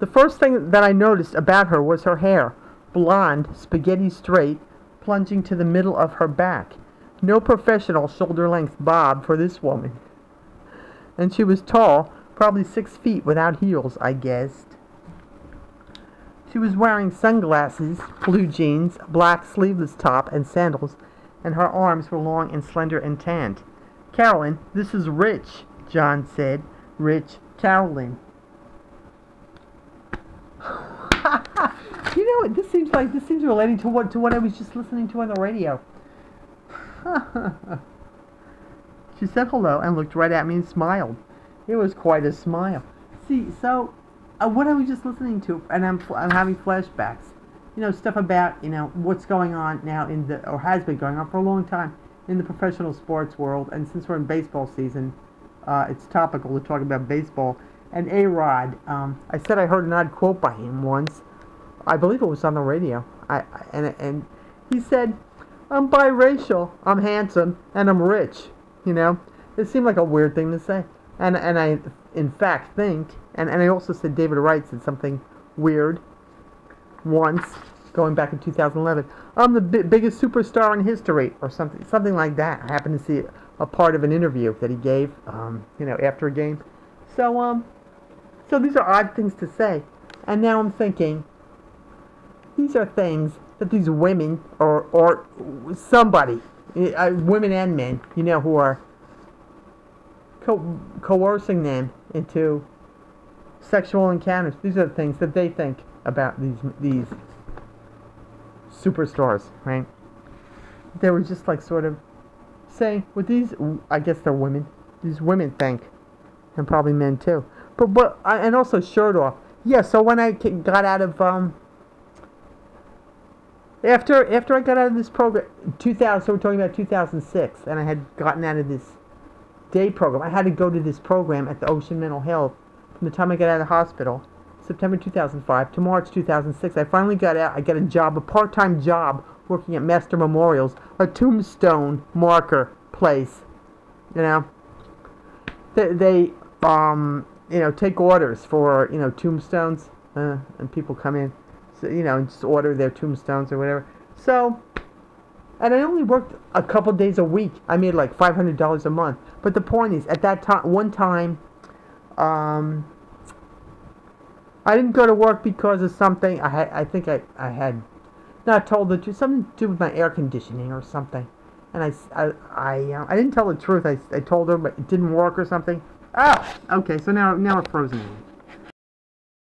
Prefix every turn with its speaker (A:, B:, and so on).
A: The first thing that I noticed about her was her hair, blonde, spaghetti straight, plunging to the middle of her back. No professional shoulder length bob for this woman. And she was tall, probably six feet without heels, I guessed. She was wearing sunglasses, blue jeans, a black sleeveless top, and sandals, and her arms were long and slender and tanned. Carolyn, this is Rich, John said. Rich Carolyn. you know what? This seems like this seems relating to what to what I was just listening to on the radio. she said hello and looked right at me and smiled. It was quite a smile. See, so uh, what I was just listening to, and I'm I'm having flashbacks. You know, stuff about you know what's going on now in the or has been going on for a long time in the professional sports world. And since we're in baseball season, uh, it's topical to talk about baseball. And A Rod, um, I said I heard an odd quote by him once. I believe it was on the radio. I, I and and he said, "I'm biracial. I'm handsome, and I'm rich." You know, it seemed like a weird thing to say, and and I in fact think, and and I also said David Wright said something weird once going back in 2011. I'm the bi- biggest superstar in history, or something, something like that. I happened to see a part of an interview that he gave, um, you know, after a game. So, um, so these are odd things to say, and now I'm thinking, these are things that these women or or somebody, uh, women and men, you know, who are co- coercing them into sexual encounters. These are the things that they think about these these superstars, right? They were just like sort of saying what these, I guess they're women, these women think, and probably men too. But but and also shirt off. Yeah. So when I got out of um. After after I got out of this program, 2000. So we're talking about 2006, and I had gotten out of this day program. I had to go to this program at the Ocean Mental Health from the time I got out of the hospital September 2005 to March 2006. I finally got out. I got a job, a part-time job, working at Master Memorials, a tombstone marker place. You know, they, they um, you know, take orders for you know tombstones, uh, and people come in, you know, just order their tombstones or whatever. So, and I only worked a couple days a week. I made like five hundred dollars a month. But the point is, at that time, one time, um, I didn't go to work because of something. I had, I think I, I had not told the truth. Something to do with my air conditioning or something. And I, I, I, uh, I didn't tell the truth. I, I told her, but it didn't work or something. Oh, okay. So now, now we're frozen.